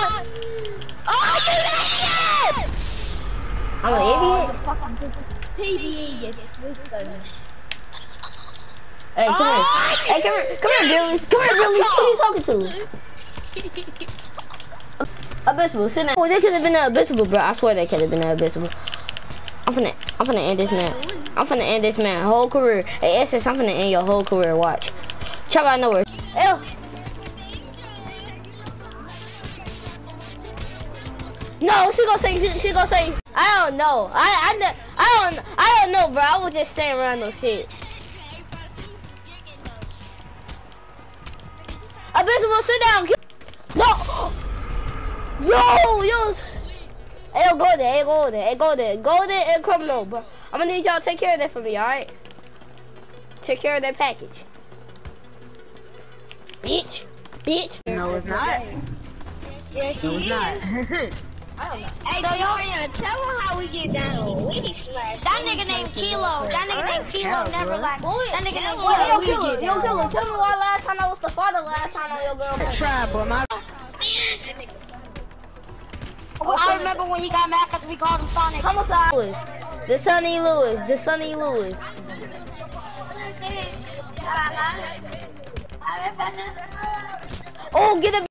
Oh, you idiot! I'm an Oh, idiot. fucking pussy. TDE, you twisted. Hey, come Oh, here. Hey, come here. Come here, Billy. Come here, Billy. Who are you talking to? Abyssable, sit down. Oh, they could have been an abyssable, bro. I swear they could have been an abyssable. I'm finna, I'm finna end this man. I'm finna end this man whole career. Hey, SS, I'm finna end your whole career. Watch. Chop out nowhere. Ew. No, she gonna say, she, she gonna say, I don't know. I, I, kn- I don't, I don't know, bro. I was just saying random shit. Abyssable, sit down. No. Yo, yo. Hey, yo, go there, hey, go there, hey, go there, go there and criminal, bro. I'm gonna need y'all to take care of that for me, alright? Take care of that package. Bitch, bitch. No, it's not. Yeah, she No, it's is. not. I don't know. Hey, so y'all even tell them how we get down. We need smash. That nigga named Kilo. That nigga named Kilo never like. That nigga named Yo, yo, Kilo. kill it, yo, kill it. Tell me why last time I was the father last time on your girlfriend. Try, boy. My I remember when he got mad because we called him Sonic. Homicide Lewis. The Sonny Lewis. The Sonny Lewis. Oh, get a